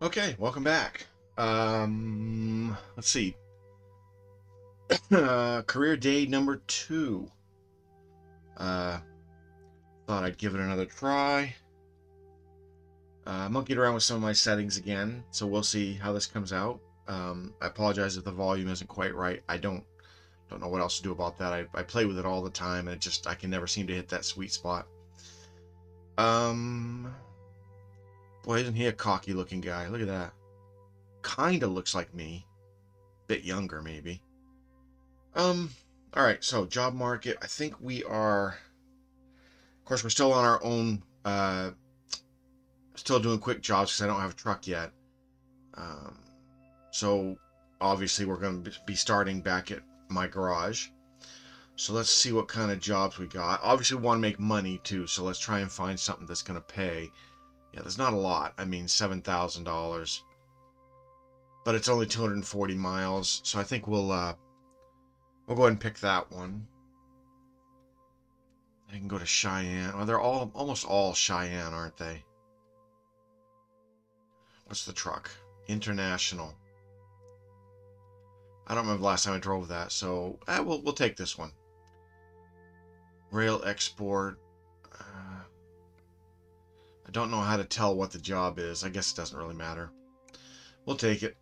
Okay, welcome back. Um, let's see. uh, career day number two. Uh, thought I'd give it another try. Uh, monkeyed around with some of my settings again, so we'll see how this comes out. Um, I apologize if the volume isn't quite right. I don't don't know what else to do about that. I, I play with it all the time, and it just I can never seem to hit that sweet spot. Um, boy, isn't he a cocky looking guy? Look at that. Kinda looks like me. Bit younger, maybe. Um, all right. So job market. I think we are. Of course, we're still on our own. Uh, still doing quick jobs because I don't have a truck yet. Um, so obviously we're going to be starting back at my garage. So let's see what kind of jobs we got. Obviously we want to make money too, so let's try and find something that's going to pay. Yeah, there's not a lot. I mean, $7,000. But it's only 240 miles, so I think we'll uh we'll go ahead and pick that one. I can go to Cheyenne. Well, they're all almost all Cheyenne, aren't they? What's the truck? International. I don't remember the last time I drove that, so eh, we'll, we'll take this one. Rail export. I don't know how to tell what the job is. I guess it doesn't really matter. We'll take it.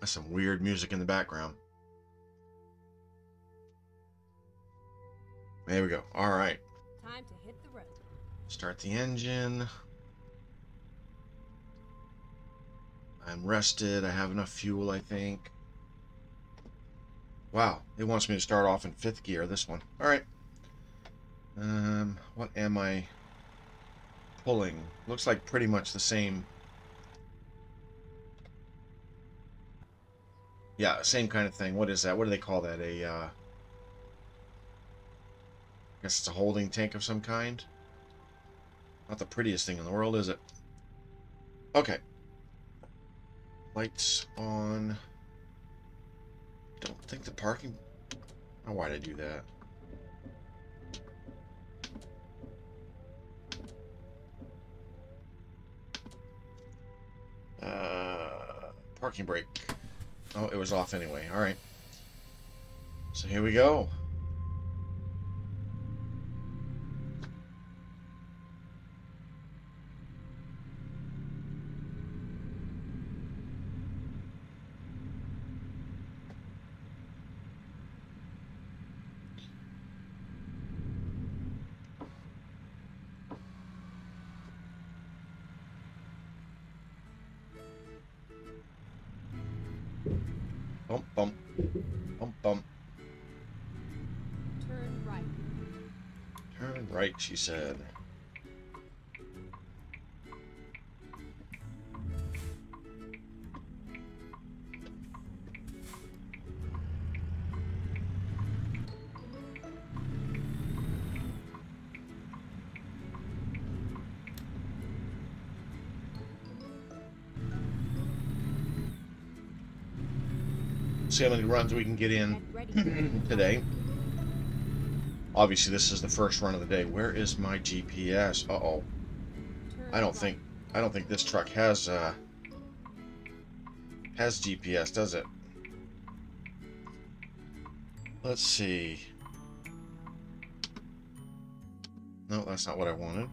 That's some weird music in the background. There we go. All right. Time to hit the road. Start the engine. I'm rested. I have enough fuel, I think. Wow, it wants me to start off in fifth gear, this one. All right. Um, what am I pulling? Looks like pretty much the same. Yeah, same kind of thing. What is that? What do they call that? A, uh... I guess it's a holding tank of some kind. Not the prettiest thing in the world, is it? Okay. Lights on. Don't think the parking... Oh, why'd I do that? Uh, parking brake. Oh, it was off anyway. All right. So here we go. Bump, bump. Bump, bump. Turn right. Turn right, she said. See how many runs we can get in Get ready. to hit the today. Obviously, this is the first run of the day. Where is my GPS? Uh oh. I don't think I don't think this truck has uh has GPS, does it? Let's see. No, that's not what I wanted.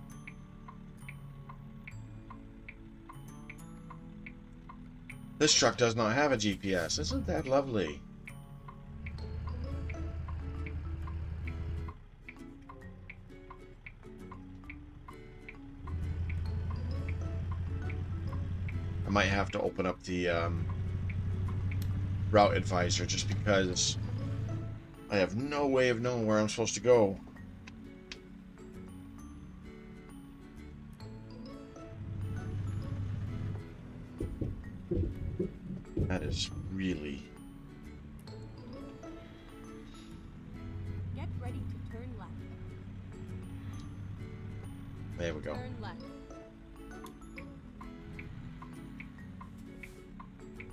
This truck does not have a GPS. Isn't that lovely? I might have to open up the um, route advisor just because I have no way of knowing where I'm supposed to go. Really Get ready to turn left. there we go. Turn left.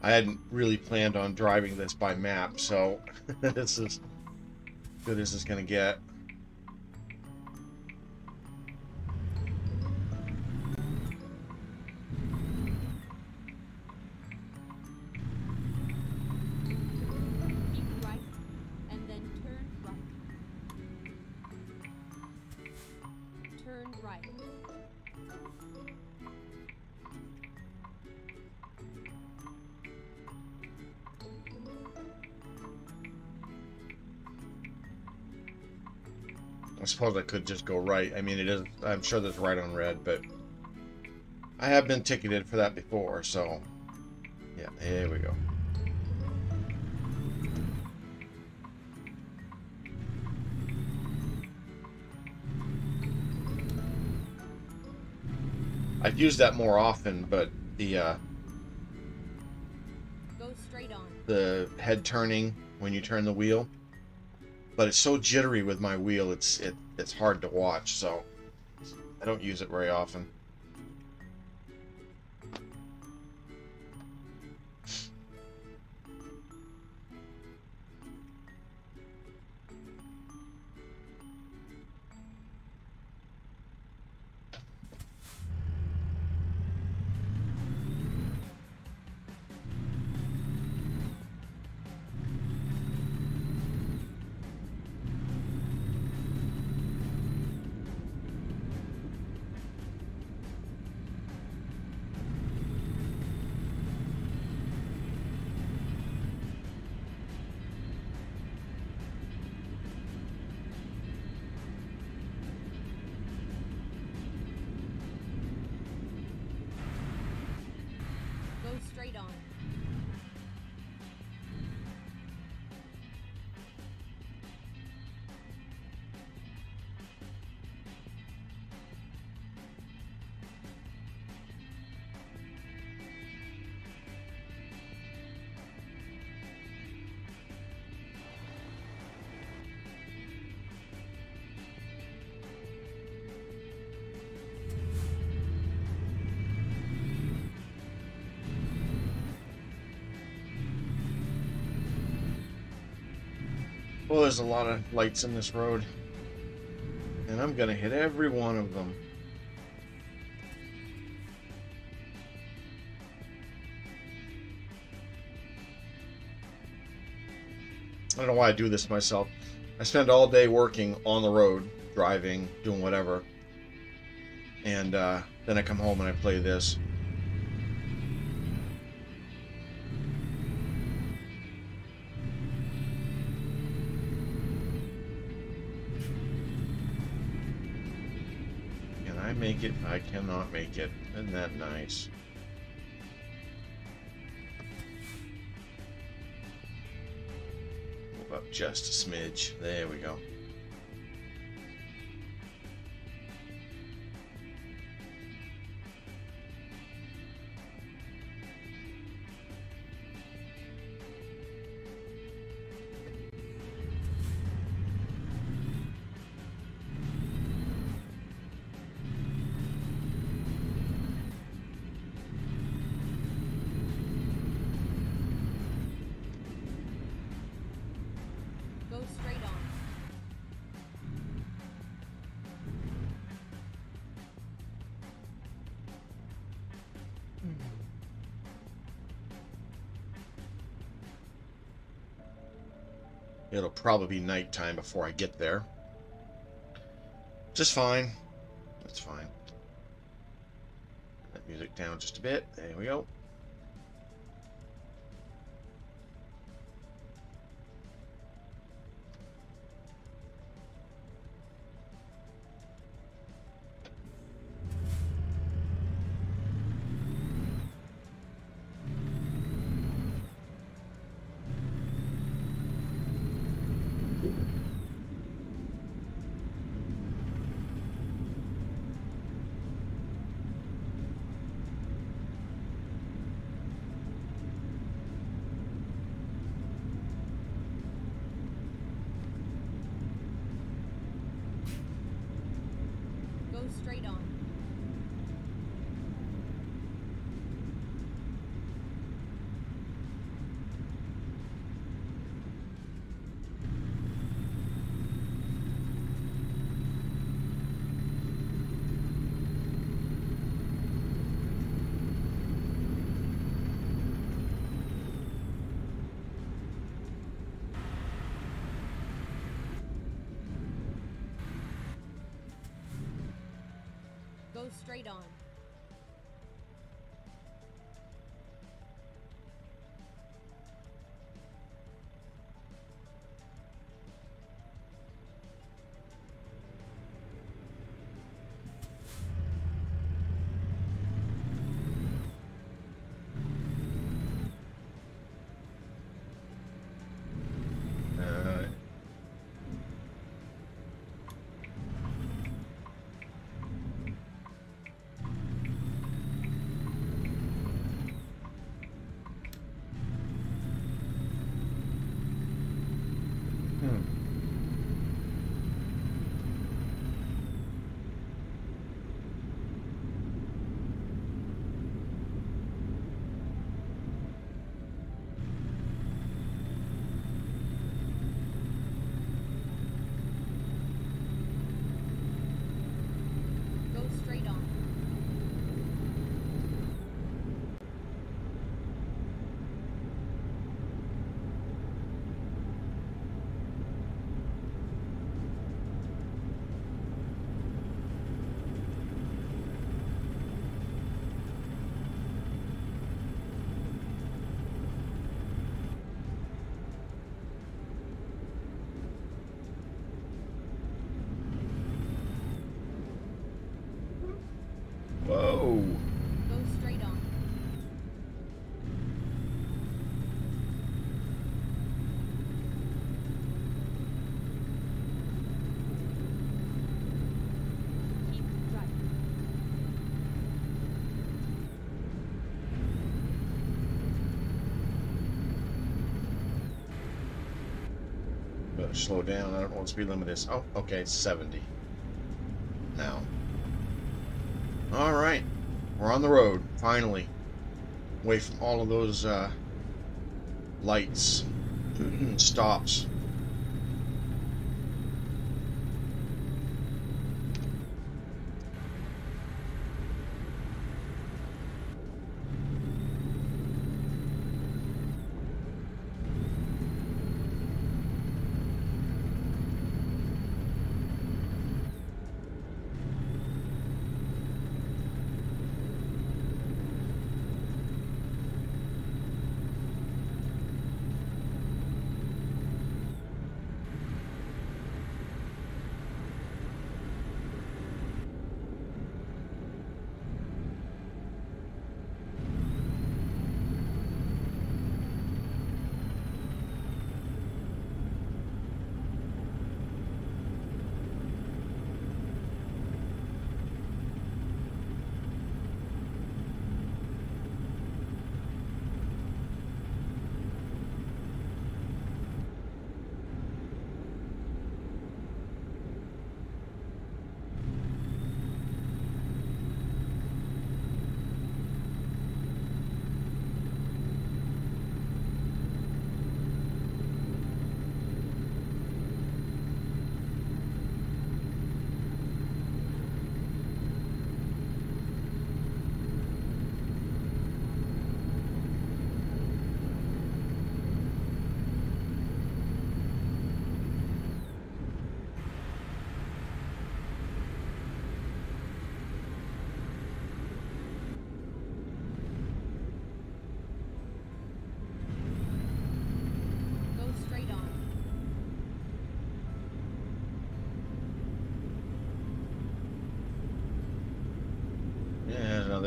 I hadn't really planned on driving this by map, so this is good as it's gonna get. Suppose I could just go right. I mean, it is. I'm sure there's right on red, but I have been ticketed for that before, so yeah. Here we go. I've used that more often, but the uh, Go straight on. the head turning when you turn the wheel, but it's so jittery with my wheel. It's it it's hard to watch, so I don't use it very often. Well, there's a lot of lights in this road, and I'm gonna hit every one of them. I don't know why I do this myself. I spend all day working on the road, driving, doing whatever, and uh, then I come home and I play this. It? I cannot make it. Isn't that nice? Move up just a smidge. There we go. Go It'll probably be nighttime before I get there. Just fine. That's fine. That music down just a bit. There we go. Go straight on. Slow down. I don't know what speed limit is. Oh, okay, it's 70. Now. Alright. We're on the road, finally. Away from all of those uh, lights. Stops.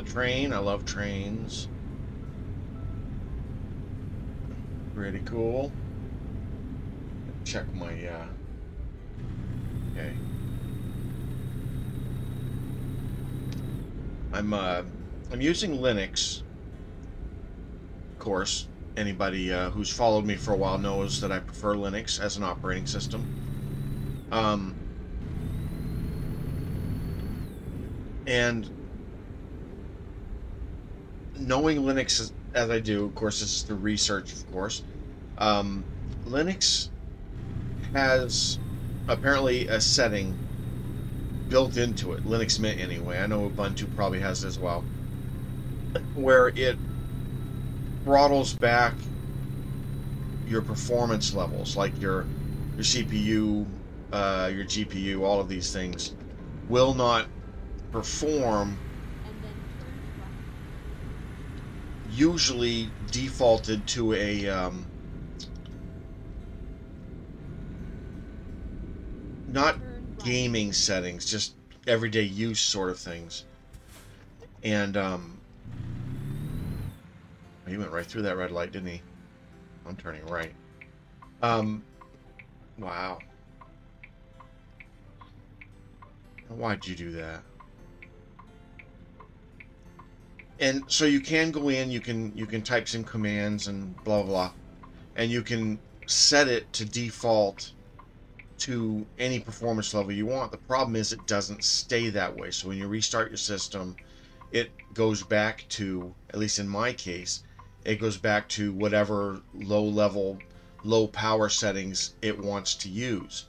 Train. I love trains. Pretty cool. Check my, uh... Okay. I'm, uh... I'm using Linux. Of course, anybody uh, who's followed me for a while knows that I prefer Linux as an operating system. Um... And knowing Linux as, I do, of course, this is through research, of course. Um, Linux has apparently a setting built into it. Linux Mint, anyway. I know Ubuntu probably has as well, where it throttles back your performance levels, like your your CPU, uh, your GPU, all of these things, will not perform and then turn right. Usually defaulted to a um, not gaming settings, just everyday use sort of things. And um, he went right through that red light, didn't he? I'm turning right. Um, wow. Why'd you do that? And so you can go in, you can you can type some commands and blah blah and you can set it to default to any performance level you want. The problem is it doesn't stay that way. So when you restart your system, it goes back to, at least in my case, it goes back to whatever low level, low power settings it wants to use.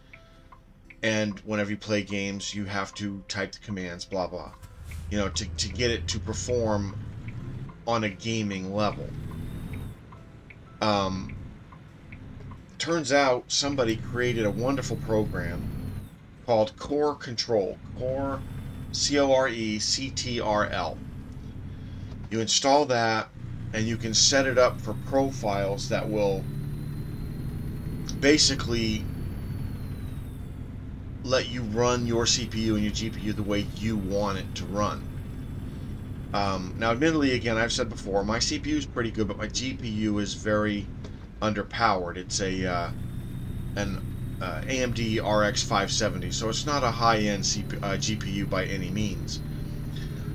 And whenever you play games, you have to type the commands, blah blah, you know, to, to get it to perform on a gaming level. Um, turns out somebody created a wonderful program called Core Control. Core, C O R E C T R L. You install that, and you can set it up for profiles that will basically let you run your CPU and your GPU the way you want it to run. Um, now, admittedly, again, I've said before, my CPU is pretty good, but my GPU is very underpowered. It's a uh, an uh, AMD RX 570, so it's not a high-end uh, GPU by any means.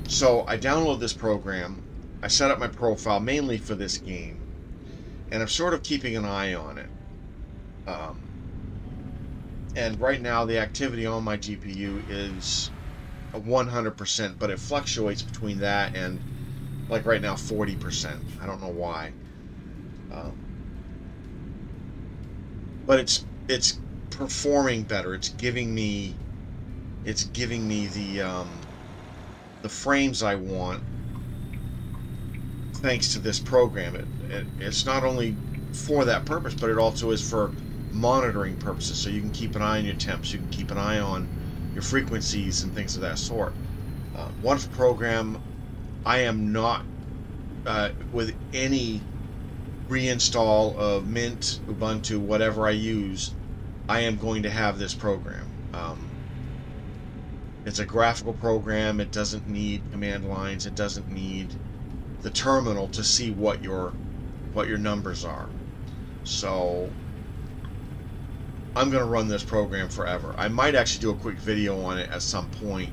So I download this program. I set up my profile mainly for this game, and I'm sort of keeping an eye on it. Um, and right now, the activity on my GPU is 100%, but it fluctuates between that and, like right now, 40%. I don't know why. Um, but it's it's performing better. It's giving me it's giving me the um, the frames I want thanks to this program. It, it, it's not only for that purpose, but it also is for monitoring purposes. So you can keep an eye on your temps, you can keep an eye on your frequencies and things of that sort. Uh, wonderful program. I am not uh, with any reinstall of Mint, Ubuntu, whatever I use, I am going to have this program. Um, it's a graphical program. It doesn't need command lines. It doesn't need the terminal to see what your what your numbers are. So I'm going to run this program forever. I might actually do a quick video on it at some point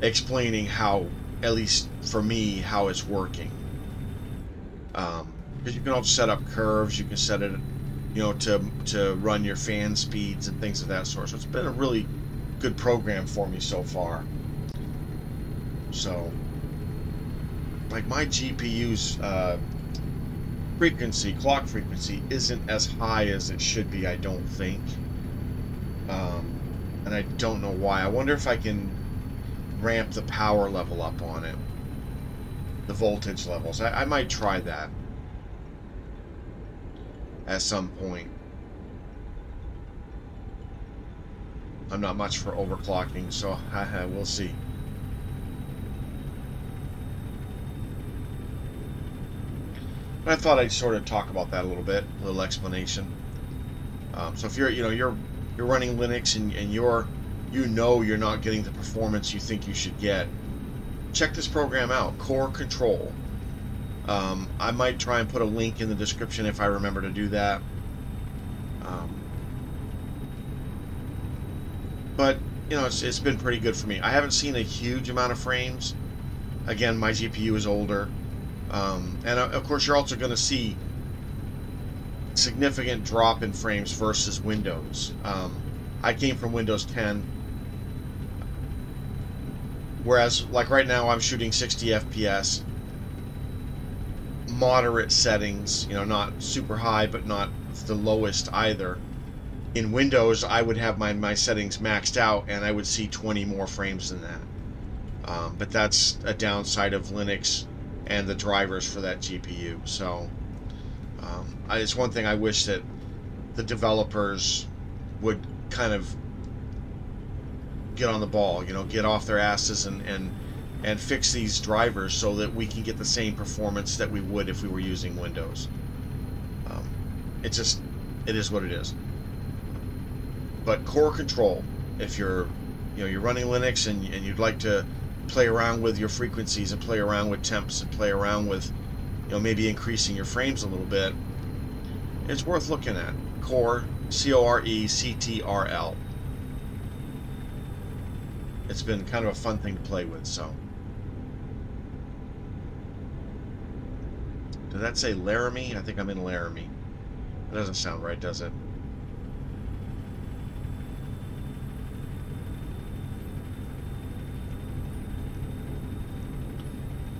explaining how, at least for me, how it's working. Um, because you can also set up curves. You can set it, you know, to to run your fan speeds and things of that sort. So it's been a really good program for me so far. So, like my GPU's uh, frequency, clock frequency, isn't as high as it should be. I don't think, um, and I don't know why. I wonder if I can ramp the power level up on it, the voltage levels. I, I might try that at some point. I'm not much for overclocking, so we'll see. But I thought I'd sort of talk about that a little bit, a little explanation. Um, so if you're, you know, you're you're running Linux and, and you're you know you're not getting the performance you think you should get, check this program out, Core Control. Um, I might try and put a link in the description if I remember to do that. Um, but, you know, it's, it's been pretty good for me. I haven't seen a huge amount of frames. Again, my GPU is older. Um, and uh, of course, you're also going to see significant drop in frames versus Windows. Um, I came from Windows 10. Whereas, like right now, I'm shooting 60 FPS moderate settings, you know, not super high, but not the lowest either. In Windows, I would have my, my settings maxed out and I would see 20 more frames than that. Um, but that's a downside of Linux and the drivers for that GPU. So um, I, it's one thing I wish that the developers would kind of get on the ball. You know, get off their asses and and and fix these drivers so that we can get the same performance that we would if we were using Windows. Um, it's just, it is what it is. But core control, if you're, you know, you're running Linux and, and you'd like to play around with your frequencies and play around with temps and play around with, you know, maybe increasing your frames a little bit, it's worth looking at. Core, C-O-R-E-C-T-R-L. It's been kind of a fun thing to play with, so. Did that say Laramie? I think I'm in Laramie. That doesn't sound right, does it?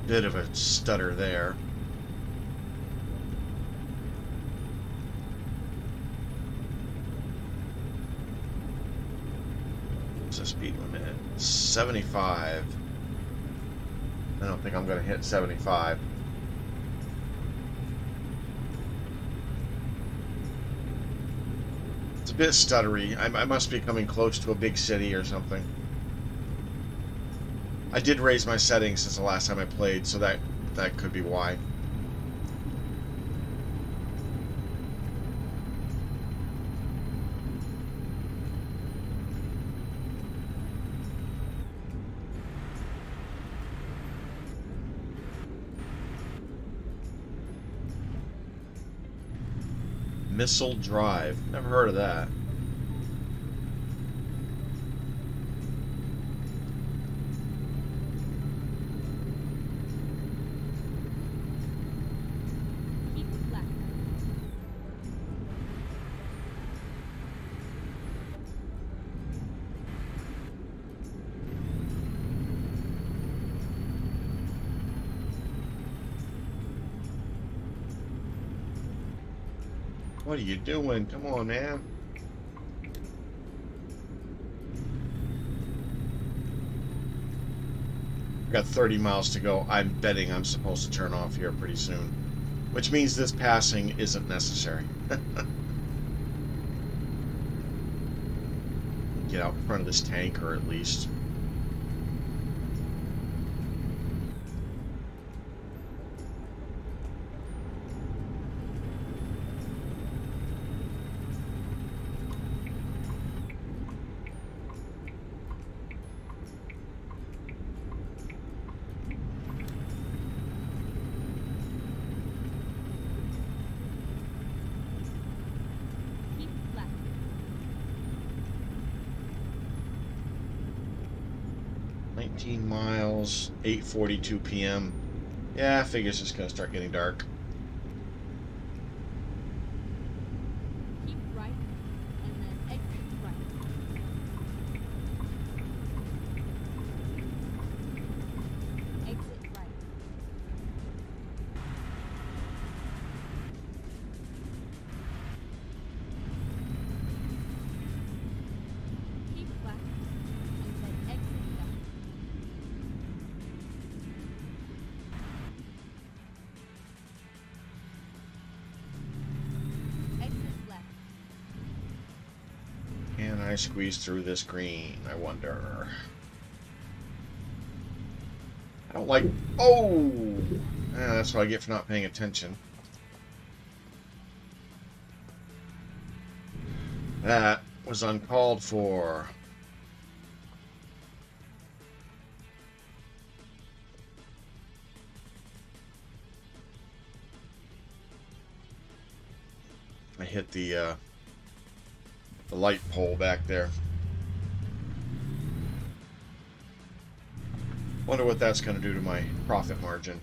Bit of a stutter there. What's the speed limit? 75. I don't think I'm going to hit 75. It's a bit stuttery. I, I must be coming close to a big city or something. I did raise my settings since the last time I played, so that that could be why. Missile Drive. Never heard of that. Keep left. What are you doing? Come on, man. I've got 30 miles to go. I'm betting I'm supposed to turn off here pretty soon. Which means this passing isn't necessary. Get out in front of this tanker at least. Keep left. 19 miles, 8:42 p.m. Yeah, I figure it's just gonna start getting dark. Squeeze through this green? I wonder. I don't like. Oh! Ah, that's what I get for not paying attention. That was uncalled for. I hit the uh, the light pole back there. Wonder what that's going to do to my profit margin.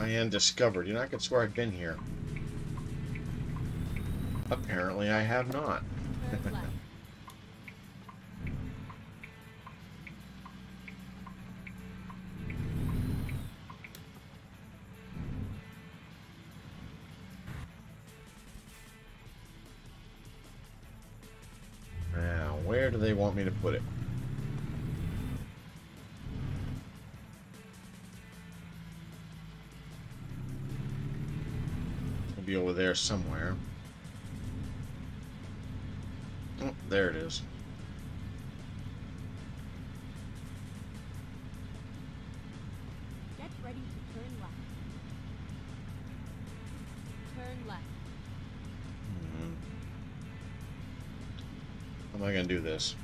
Cheyenne discovered. You know, I could swear I've been here. Apparently I have not. There somewhere. Oh, there it is. Get ready to turn left. Turn left. Hmm. How am I going to do? This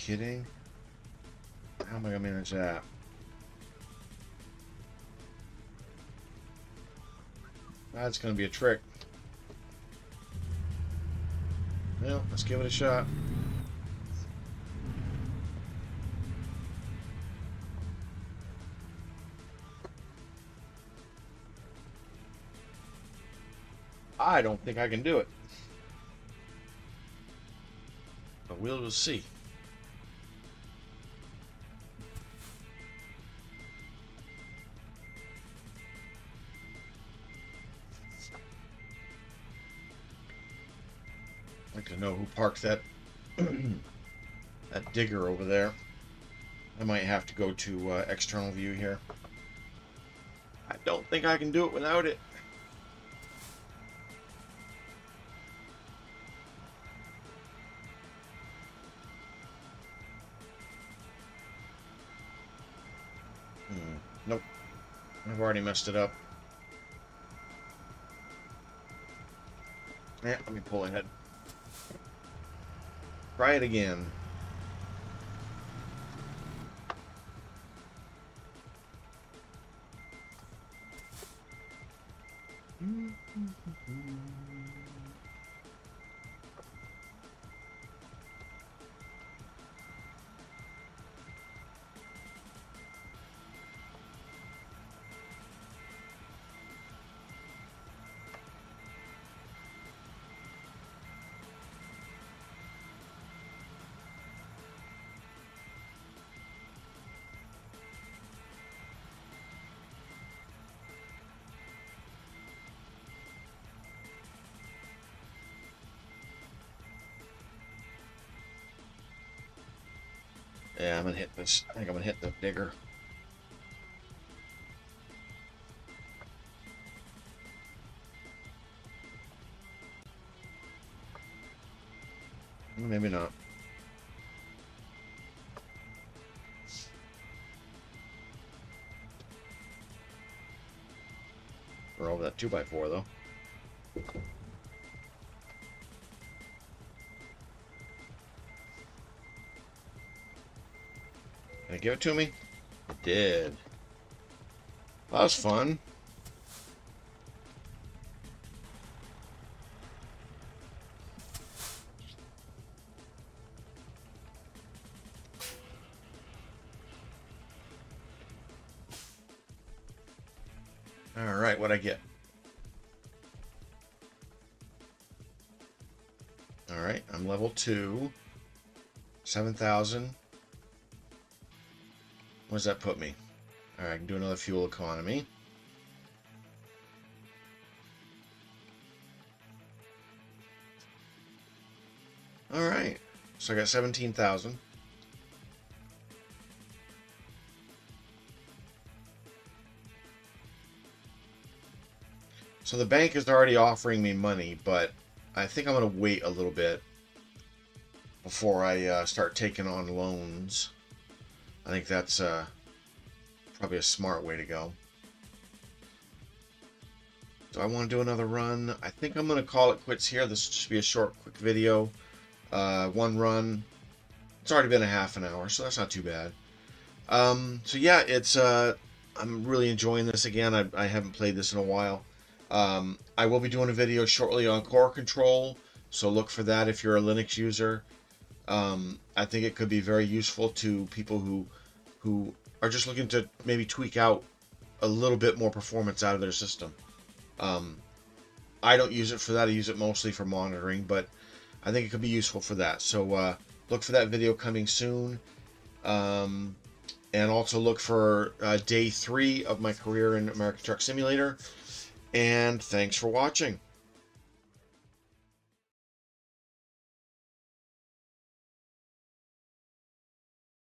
kidding? How am I to manage that? That's to be a trick. Well, let's give it a shot. I don't think I can do it. But we'll see. I'd like to know who parked that that digger over there. I might have to go to uh, external view here. I don't think I can do it without it. Hmm. Nope. I've already messed it up. Yeah, let me pull ahead. Try it again. Yeah, I'm gonna hit this. I think I'm gonna hit the digger. Maybe not. We're over that 2x4 though. Give it to me? It did. That was fun. All right, what I get? All right, I'm level two. 7,000. What does that put me? All right, I can do another fuel economy. All right, so I got 17,000. So the bank is already offering me money, but I think I'm going to wait a little bit before I uh, start taking on loans. I think that's uh, probably a smart way to go. Do I want to do another run? I think I'm going to call it quits here. This should be a short, quick video. Uh, one run. It's already been a half an hour, so that's not too bad. Um, so yeah, it's uh, I'm really enjoying this again. I, I haven't played this in a while. Um, I will be doing a video shortly on CoreCtrl, so look for that if you're a Linux user. Um, I think it could be very useful to people who who are just looking to maybe tweak out a little bit more performance out of their system. Um, I don't use it for that. I use it mostly for monitoring, but I think it could be useful for that. So uh, look for that video coming soon. Um, and also look for uh, day three of my career in American Truck Simulator. And thanks for watching.